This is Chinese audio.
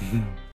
嗯。